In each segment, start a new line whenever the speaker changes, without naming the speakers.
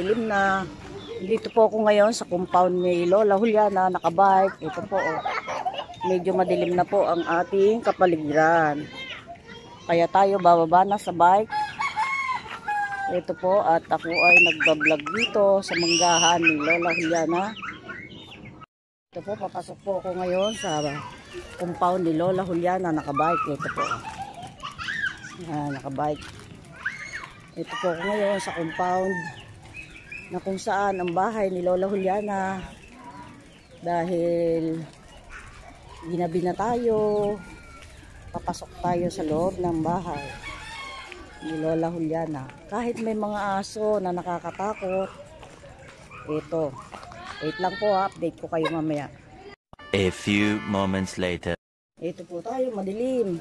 Madilim na. Dito po ako ngayon sa compound ni Lola Juliana, nakabike. Ito po, oh. medyo madilim na po ang ating kapaligiran. Kaya tayo bababa na sa bike. Ito po, at ako ay nagbablog dito sa manggahan ni Lola Juliana. Ito po, papasok po ako ngayon sa compound ni Lola Juliana, nakabike. Ito po. Ah, nakabike. Ito po ako ngayon sa compound na kung saan ang bahay ni Lola Juliana. Dahil ginabi na tayo papasok tayo sa loob ng bahay ni Lola Juliana. Kahit may mga aso na nakakatakot ito wait lang po ha, update ko kayo mamaya.
A few moments later.
ito po tayo madilim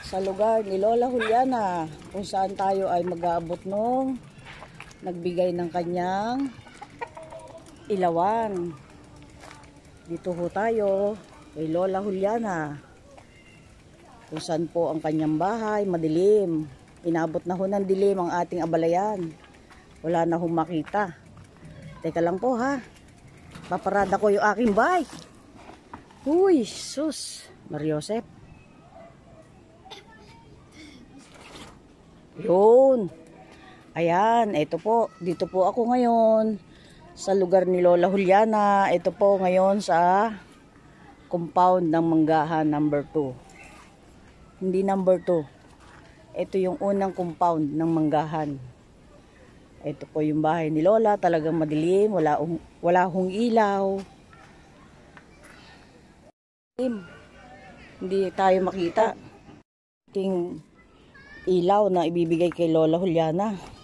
sa lugar ni Lola Juliana kung saan tayo ay mag-aabot nung nagbigay ng kanyang ilawan. Dito ho tayo kay Lola Juliana. Kung po ang kanyang bahay, madilim. Inabot na ho ng dilim ang ating abalayan. Wala na hong makita. Teka lang po ha. Paparada ko yung aking bike. Uy, sus. Mariosep. Yun. Ayan, ito po. Dito po ako ngayon sa lugar ni Lola Juliana. Ito po ngayon sa compound ng Manggahan number 2. Hindi number 2. Ito yung unang compound ng Manggahan. Ito po yung bahay ni Lola. Talagang madilim. Wala, wala hong ilaw. Hindi tayo makita. Ting ilaw na ibibigay kay Lola Juliana.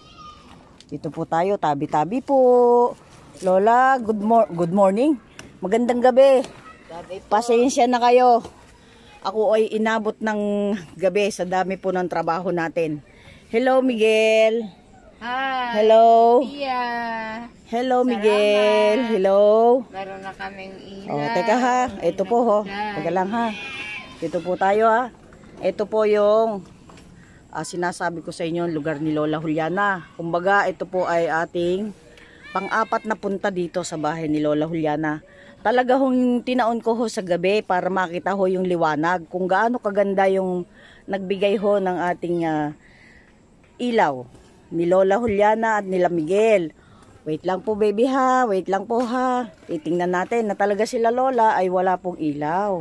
Dito po tayo, tabi-tabi po. Lola, good, mor good morning. Magandang gabi. Pasensya na kayo. Ako ay inabot ng gabi sa dami po ng trabaho natin. Hello, Miguel.
Hi.
Hello.
Pia.
Hello, Miguel. Hello.
Meron na kaming ilaw.
Oh, teka ha. Ito po ho. Teka lang ha. Dito po tayo ha. Ito po yung uh, sinasabi ko sa inyo lugar ni Lola Juliana. Kumbaga ito po ay ating pang-apat na punta dito sa bahay ni Lola Juliana. Talaga hong tinaon ko ho sa gabi para makita ho yung liwanag. Kung gaano kaganda yung nagbigay ho ng ating uh, ilaw ni Lola Juliana at nila Miguel. Wait lang po baby ha, wait lang po ha. Titingnan natin na talaga sila Lola ay wala pong ilaw.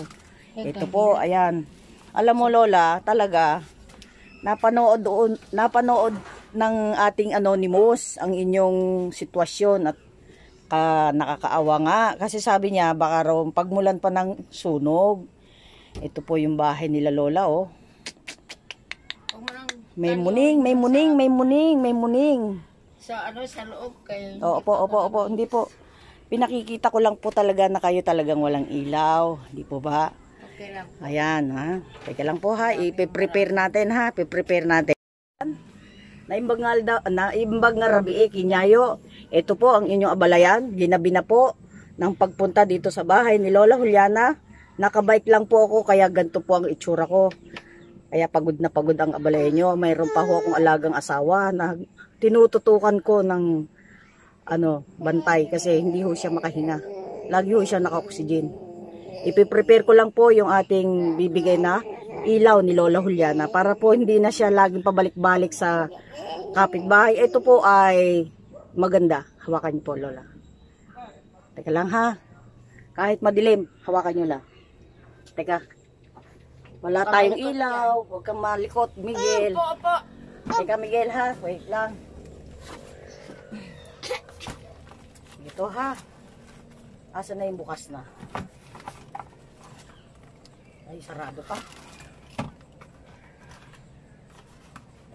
Ito po, ayan. Alam mo Lola, talaga napanood doon, napanood ng ating anonymous ang inyong sitwasyon at ka, nakakaawa nga kasi sabi niya baka raw pagmulan pa ng sunog. Ito po yung bahay nila Lola oh. May muning, may muning, may muning, may muning.
Sa ano, sa loob kayo.
Oo, opo, opo, opo. Hindi po. Pinakikita ko lang po talaga na kayo talagang walang ilaw. Hindi po ba? Ayan, ha. Teka lang po ha. I-prepare natin ha. I-prepare natin. Naimbag nga, alda, naimbag nga rabi eh, kinyayo. Ito po ang inyong abalayan. Ginabi na po ng pagpunta dito sa bahay ni Lola Juliana. Nakabike lang po ako kaya ganito po ang itsura ko. Kaya pagod na pagod ang abalayan nyo. Mayroon pa ho akong alagang asawa na tinututukan ko ng ano, bantay kasi hindi ho siya makahinga. Lagi ho siya naka-oxygen. Ipiprepare ko lang po yung ating bibigay na ilaw ni Lola Juliana para po hindi na siya laging pabalik-balik sa kapitbahay. Ito po ay maganda. Hawakan niyo po Lola. Teka lang ha. Kahit madilim, hawakan niyo lang. Teka. Wala tayong ilaw. Huwag kang malikot, Miguel.
Opo, opo.
Teka Miguel ha. Wait lang. Ito ha. Asa na yung bukas na? Ay, sarado pa.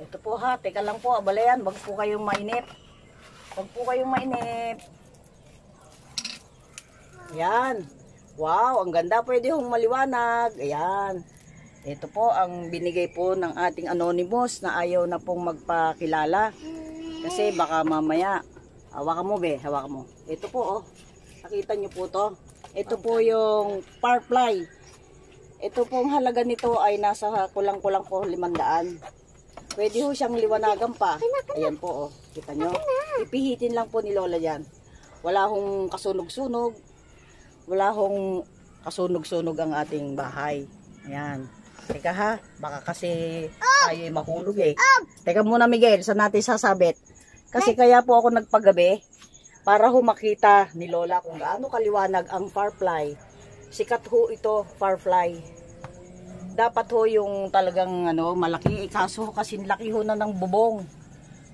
Ito po ha, teka lang po, abalayan, wag po kayong mainip. Wag po kayong mainip. Yan. Wow, ang ganda, pwede hong maliwanag. Ayan. Ito po ang binigay po ng ating anonymous na ayaw na pong magpakilala. Kasi baka mamaya, hawakan mo be, hawakan mo. Ito po oh, nakita nyo po to. Ito po yung parfly. Ito pong halaga nito ay nasa kulang-kulang po 500. Pwede ho siyang liwanagan pa. Ayan po, oh. Kita nyo? Ipihitin lang po ni Lola yan. Wala hong kasunog-sunog. Wala hong kasunog-sunog ang ating bahay. Ayan. Teka ha, baka kasi tayo ay mahulog eh. Teka muna Miguel, saan natin sasabit? Kasi kaya po ako nagpagabi para ho makita ni Lola kung gaano kaliwanag ang firefly. Sikat ho ito, firefly dapat ho yung talagang ano, malaki. Eh, kaso ho kasi laki ho na ng bubong.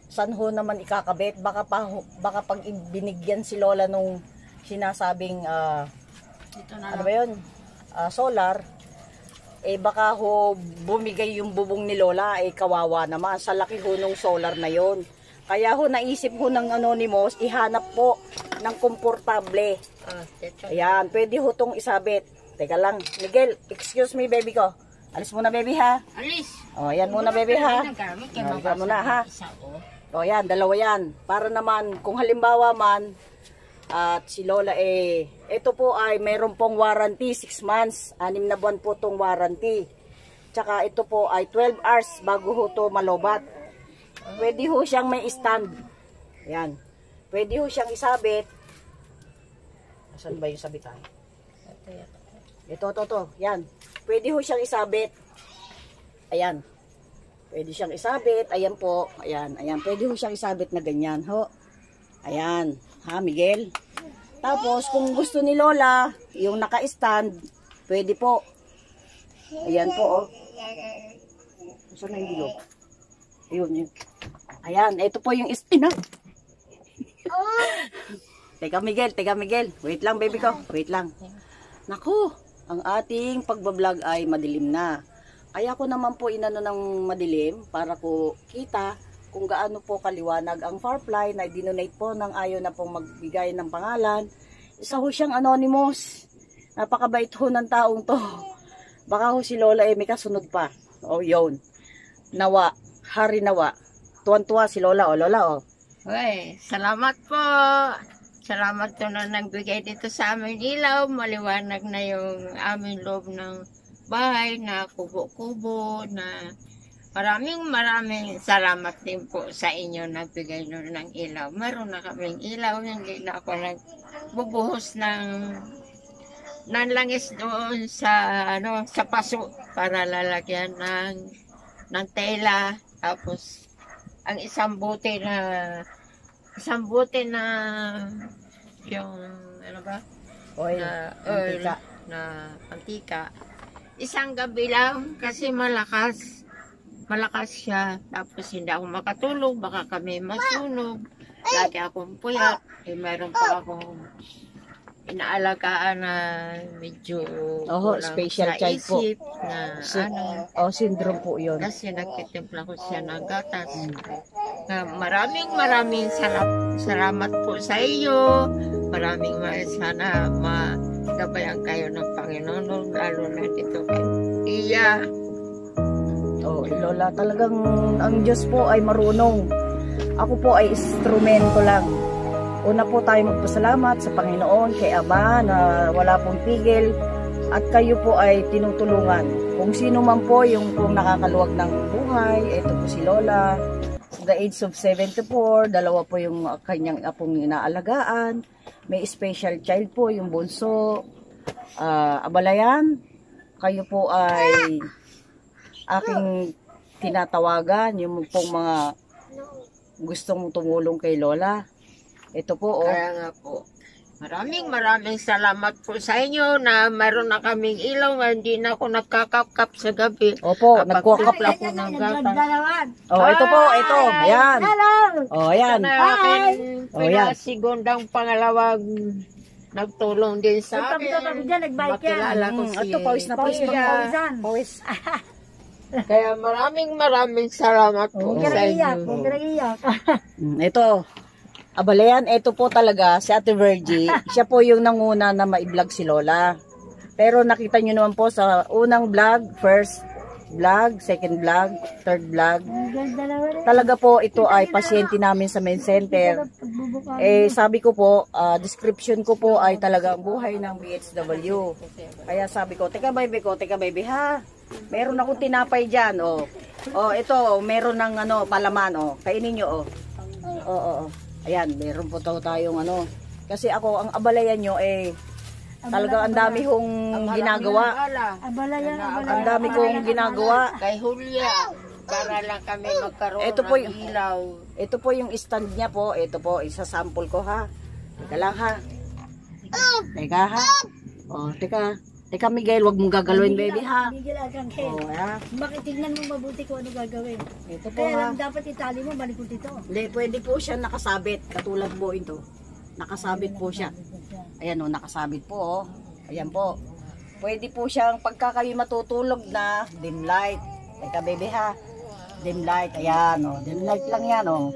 San ho naman ikakabit? Baka, pa, baka pag binigyan si Lola nung sinasabing ah,
Dito na
ano ba yun? Ah, solar, eh baka ho bumigay yung bubong ni Lola, eh kawawa naman. Sa laki ho nung solar na yon. Kaya ho naisip ho ng anonymous, ihanap po ng komportable.
Ah.
Ayan, pwede ho tong isabit. Teka lang, Miguel, excuse me baby ko. Alis muna baby ha.
Alis.
O, yan muna baby ha.
Mabasa
ikaw muna, ha?
Isa, oh.
O yan, dalawa yan. Para naman, kung halimbawa man, at si Lola eh, ito po ay mayroon pong warranty, 6 months, anim na buwan po tong warranty. Tsaka ito po ay 12 hours bago ho to malobat. Pwede ho siyang may stand. Yan. Pwede ho siyang isabit. Saan ba yung sabitan? Ito, to, to. Yan. Pwede ho siyang isabit. Ayan. Pwede siyang isabit. Ayan po. Ayan. Ayan. Pwede ho siyang isabit na ganyan. Ho. Ayan. Ha, Miguel? Tapos, kung gusto ni Lola, yung naka-stand, pwede po. Ayan po, oh. Saan na yung bilog? Ayun, yun. Ayan. Ito po yung stand. Teka, Miguel. Teka, Miguel. Wait lang, baby ko. Wait lang. Naku, ang ating pagbablog ay madilim na. Kaya ko naman po inano ng madilim para ko kita kung gaano po kaliwanag ang Firefly na dinonate po ng ayaw na pong magbigay ng pangalan. Isa ho siyang anonymous. Napakabait ho ng taong to. Baka ho si Lola may kasunod pa. O yun. Nawa. Hari nawa. Tuwan-tuwa si Lola. O Lola o.
Uy, salamat po. Salamat to na nagbigay dito sa amin ilaw. Maliwanag na yung aming loob ng bahay na kubo-kubo na maraming maraming salamat din po sa inyo nagbigay nyo ng ilaw. Meron na kaming ilaw, hindi na ako nagbubuhos ng ng langis doon sa ano sa paso para lalagyan ng ng tela tapos ang isang bote na isang bote na yung ano ba?
Oil.
na oil
mantika.
na antika. Isang gabi lang kasi malakas. Malakas siya. Tapos hindi ako makatulog. Baka kami masunog. Lagi akong puyat eh meron pa akong inaalagaan na medyo
Oho,
kulang
special
sa
child po.
na
Si-
ano
O, syndrome po yun.
kasi nagtitimpla ko siya ng gatas. Na maraming maraming salam, salamat po sa iyo. Maraming maraming sana magabayan kayo ng Panginoon, lalo na dito kay Iya.
Oh, Lola, talagang ang Diyos po ay marunong. Ako po ay instrumento lang. Una po tayo magpasalamat sa Panginoon, kay Ama na wala pong pigil at kayo po ay tinutulungan. Kung sino man po yung kung nakakaluwag ng buhay, ito po si Lola. The age of 74, dalawa po yung kanyang apong inaalagaan. May special child po, yung bunso. Ah, abalayan, kayo po ay aking tinatawagan yung pong mga gustong tumulong kay Lola. Ito po, oh.
Kaya nga po. Maraming maraming salamat po sa inyo na meron na kaming ilaw nga hindi na ako nagkakapkap sa gabi.
Opo, nagkuha
timpla ko ng gatas.
Oh, ito po, ito. Ayan. Oh, ayan.
Na akin,
Oh, yan.
pinasigundang pangalawag nagtulong din sa akin. Makilala ko
Mm,
si
ito, pawis na pawis. Pawis.
Kaya maraming maraming salamat po
Oh.
sa inyo.
Mm, ito. Abalayan, ito po talaga si Ate Virgie. Siya po yung nanguna na ma-vlog si Lola. Pero nakita nyo naman po sa unang vlog, first vlog, second vlog, third vlog. Talaga po ito ay pasyente namin sa main center. Eh sabi ko po, ah, description ko po ay talaga ang buhay ng BHW. Kaya sabi ko, teka baby ko, teka baby ha. Meron akong tinapay dyan, oh. Oh, ito, oh, meron ng ano, palaman, oh. Kainin nyo, oh. Oo, oh, oh, Ayan, meron po to tayong ano. Kasi ako, ang abalayan nyo, eh, talagang ang dami kong ginagawa.
Abala yan, abala.
Ang dami kong ginagawa.
Kay Julia, para lang kami magkaroon
Ito po
ng
yung-
ilaw.
Ito po yung stand niya po. Ito po, isa-sample ko ha. Teka lang ha. Teka ha. Oh, teka. Teka Miguel, wag mong gagalawin baby ha.
Miguel Arcangel.
Oh, ha.
Bakit tignan mo mabuti kung ano gagawin.
Ito po
Kaya
ha.
lang dapat itali mo, malikot ito.
Hindi, pwede po siya nakasabit. Katulad po ito. Nakasabit po siya. Ayan o, nakasabit po oh. Ayan po. Pwede po siyang pagka kayo matutulog na dim light. Teka baby ha. Dim light. Ayan o. Dim light lang yan o.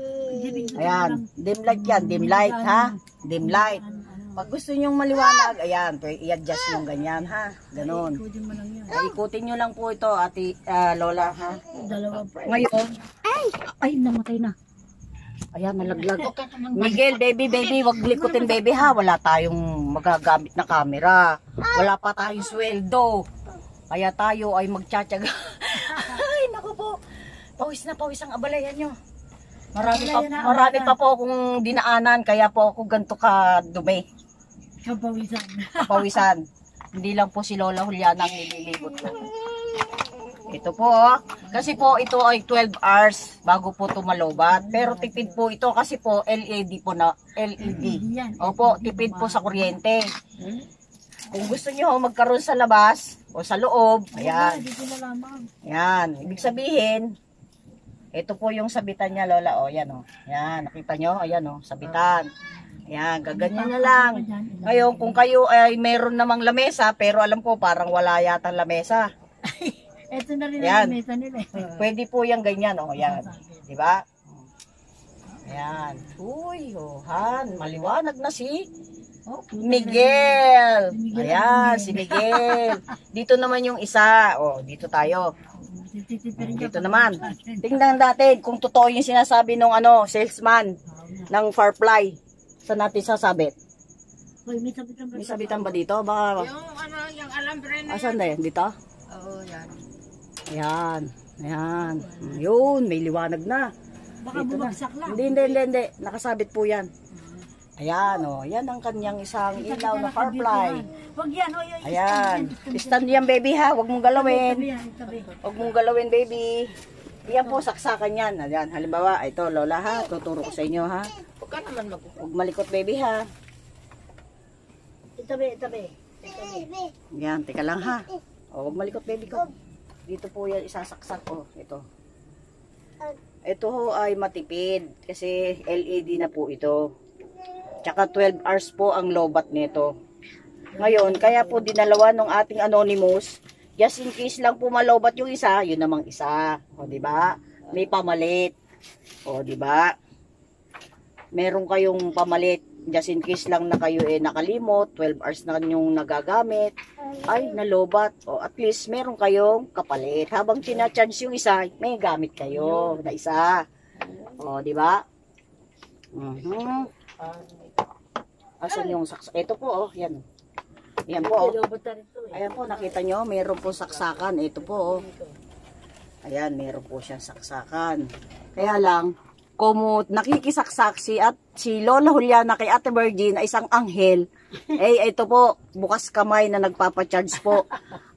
Ayan. Dim light yan. Dim light ha. Dim light. Pag gusto nyong maliwanag, ayan, pwede i-adjust yung ganyan ha. Ganon.
Ikutin mo lang yan.
Ay, ikutin nyo lang po ito, ati ah, Lola ha.
Dalawa pa.
Ngayon, ay, ay, namatay na. Ayan, nalaglag. Miguel, baby, baby, wag likutin, baby, ha. Wala tayong magagamit na camera. Wala pa tayong sweldo. Kaya tayo ay magtsatsaga. ay, naku po. Pawis na pawis ang abalayan nyo. Marami pa, marami pa po akong dinaanan, kaya po ako ganito ka dumi,
Kapawisan.
pawisan. Hindi lang po si Lola Juliana ang nililibot ko. Ito po, oh. kasi po ito ay 12 hours bago po tumalobat. Pero tipid po ito kasi po LED po na LED.
Yan.
Opo, tipid po sa kuryente. Kung gusto niyo magkaroon sa labas o sa loob, ayan.
Dito na lamang.
Yan, ibig sabihin, ito po yung sabitan niya, Lola. O, yan o. Yan, nakita nyo? Ayan o, sabitan. Yan, gaganyan na lang. Ngayon, kung kayo ay meron namang lamesa, pero alam ko parang wala yata lamesa.
Ito na rin ang mesa nila.
Pwede po yung ganyan, o. Yan. Di ba? Ayan. Uy, ohan. Maliwanag na si
Oh,
Miguel. Ayan, si Miguel. Dito naman yung isa. O, dito tayo. Dito naman. Tingnan natin kung totoo yung sinasabi ng ano, salesman ng Farfly. Saan natin sasabit?
Hoy, may sabitan ba?
May sabitan ba dito? Baka,
Yung ano, yung alambre na
asan na yun? Dito?
Oo, yan.
Ayan. Ayan. Yun, may liwanag na.
Baka
Dito na.
bumagsak lang.
Hindi, hindi, hindi, hindi. Nakasabit po yan. Ayan, oh. Yan ang kanyang isang ilaw na Farfly.
Huwag yan, hoy, hoy.
Ayan. Stand yan, baby, ha? Huwag mong galawin. Huwag mong galawin, baby. Yan po, saksakan yan. Ayan, halimbawa, ito, Lola, ha? Tuturo ko sa inyo, ha?
Huwag ka naman mag
Huwag malikot, baby, ha?
Itabi, itabi. Itabi.
Yan, teka lang, ha? O, huwag malikot, baby ko. Dito po yan, isasaksak ko. Ito. Ito ho ay matipid kasi LED na po ito. Tsaka 12 hours po ang lobat nito. Ngayon, kaya po dinalawa ng ating anonymous, just in case lang po malobat yung isa, yun namang isa. O, di ba? May pamalit. O, di ba? Meron kayong pamalit. Just in case lang na kayo eh nakalimot, 12 hours na yung nagagamit, ay nalobat. O, at least meron kayong kapalit. Habang sinacharge yung isa, may gamit kayo na isa. O, di ba? Mhm. Asan yung saksak? Ito po, oh, yan. Yan po, oh.
Eh.
Ayan po, nakita nyo, mayroon po saksakan. Ito po, oh. Ayan, mayroon po siyang saksakan. Kaya lang, kung nakikisaksak si, at, si Lola Juliana kay Ate Virgin ay isang anghel, eh ito po, bukas kamay na nagpapacharge po.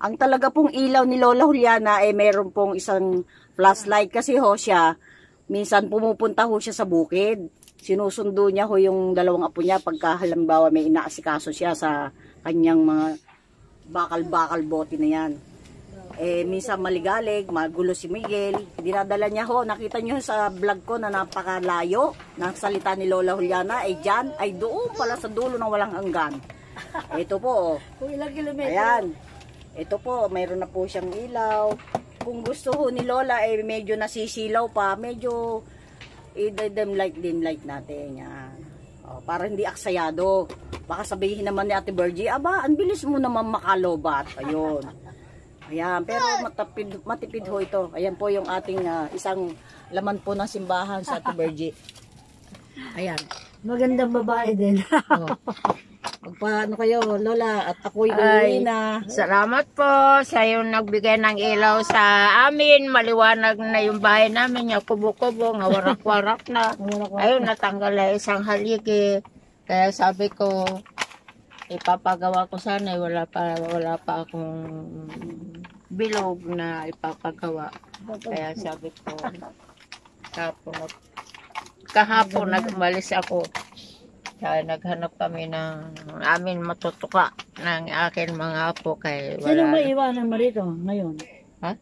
Ang talaga pong ilaw ni Lola Juliana ay mayroon pong isang flashlight kasi ho siya, minsan pumupunta ho siya sa bukid. Sinusundo niya ho yung dalawang apo niya pagka halimbawa may inaasikaso siya sa kanyang mga bakal-bakal bote na yan. Eh, minsan maligalig, magulo si Miguel. Dinadala niya ho, nakita niyo sa vlog ko na napakalayo ng salita ni Lola Juliana, ay dyan, ay doon pala sa dulo ng walang hanggan. Ito po, oh.
Kung ilang kilometro.
Ayan. Ito po, mayroon na po siyang ilaw. Kung gusto ho ni Lola, eh medyo nasisilaw pa, medyo i-dim light, dim light natin. Yan. O, para hindi aksayado. Baka sabihin naman ni Ate Virgie, aba, ang bilis mo naman makalobat. Ayun. Ayan, pero matipid, matipid ho ito. Ayan po yung ating ah, isang laman po ng simbahan sa Ate Virgie. Ayan.
Magandang babae din.
Oh. Magpaano kayo, Lola, at ako'y
Ay.
uuwi na.
Salamat po sa yung nagbigay ng ilaw sa amin. Maliwanag na yung bahay namin, yung kubo-kubo, nga warak-warak na. Ayun, natanggal na isang haligi. Kaya sabi ko, ipapagawa ko sana, eh, wala pa, wala pa akong bilog na ipapagawa. Kaya sabi ko, kahapon, kahapon nagmalis ako. Kaya naghanap kami ng amin matutuka ng akin mga apo kay
Sino
wala.
may iwanan mo rito ngayon?
Ha?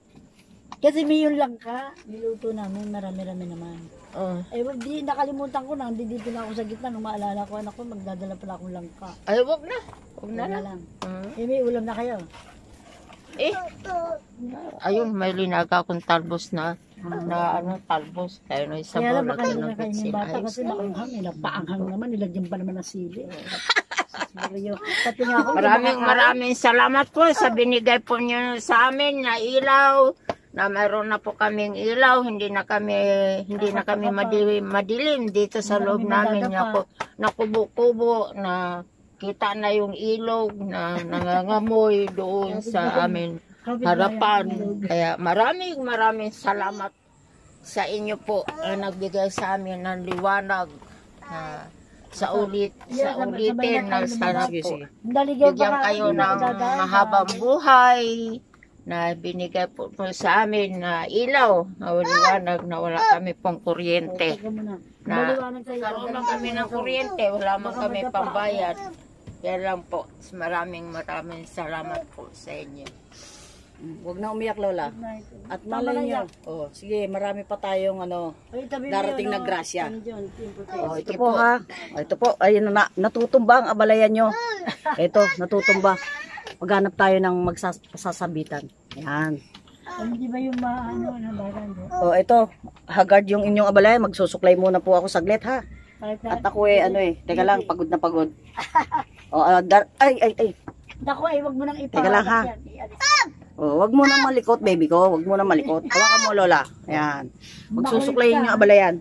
Kasi may yun lang ka. Niluto namin, marami-rami naman.
Oh.
Eh, wag di nakalimutan ko na, hindi dito na ako sa gitna. Nung maalala ko, anak ko, magdadala pala akong langka.
Ay, wag na. Wag na
Wala
lang. Hmm.
Eh, may ulam na kayo.
Eh, ayun, may linaga akong talbos na, na ano, talbos. Kaya no, isa
Kaya
ba,
lang baka nila kayo ng
bitsin.
bata kasi maanghang. Eh, napaanghang naman, nilagyan pa naman ng sili. Yun. Pati nga ako,
Maraming maraming salamat po sa binigay po niyo sa amin na ilaw na mayroon na po kaming ilaw hindi na kami hindi na kami madilim, madilim dito sa loob namin na,
nadadapa.
na kubo-kubo na kita na yung ilog na nangangamoy doon sa amin harapan kaya maraming maraming salamat sa inyo po na nagbigay sa amin ng liwanag na sa ulit sa ulitin na sana po bigyan kayo ng mahabang buhay na binigay po, po sa amin na ilaw na waliwanag na wala kami pong kuryente.
Na,
karoon lang kami ng kuryente, wala man kami pambayad. Yan lang po. Maraming maraming salamat po sa inyo.
Huwag na umiyak, Lola. At
Tama
malay
na
nyo.
yan.
Oh, sige, marami pa tayong ano.
Ay, tabi mo
Darating
yun,
na
oh.
grasya.
Ano dyan.
Oh, ito po ha. Oh, ito po, ayun na, natutumba ang abalayan nyo. Ito, natutumba. Maghanap tayo ng magsasabitan. Yan.
Ano, di ba yung maano na bagan do?
Oh, ito, hagard yung inyong abalayan. Magsusuklay muna po ako saglit ha.
Kahit
At ako eh, ano eh, teka lang, pagod na pagod. Oh, ah, dar- ay, ay, ay.
Naku, ay, wag mo nang ipa.
Teka lang, ha? Oh, wag mo na malikot, baby ko. Wag mo na malikot. Hawakan mo, Lola. Ayan. Magsusuklayin yung abalayan.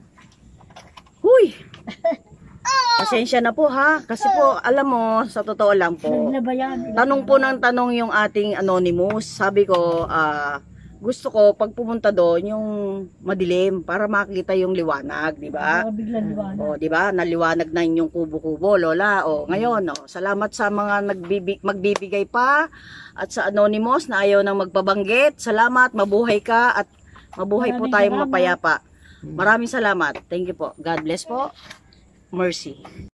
Huy! Pasensya na po ha. Kasi po, alam mo, sa totoo lang po,
yan.
tanong po ng tanong yung ating anonymous. Sabi ko, ah, gusto ko pag pumunta doon yung madilim para makita yung liwanag, di ba?
Baka biglang liwanag.
O, di ba? Naliwanag na inyong kubo-kubo, Lola. O, ngayon, o, salamat sa mga nagbibi, magbibigay pa at sa anonymous na ayaw nang magpabanggit. Salamat, mabuhay ka at mabuhay po
Maraming
tayong
salamat.
mapayapa. Maraming salamat. Thank you po. God bless po. Mercy.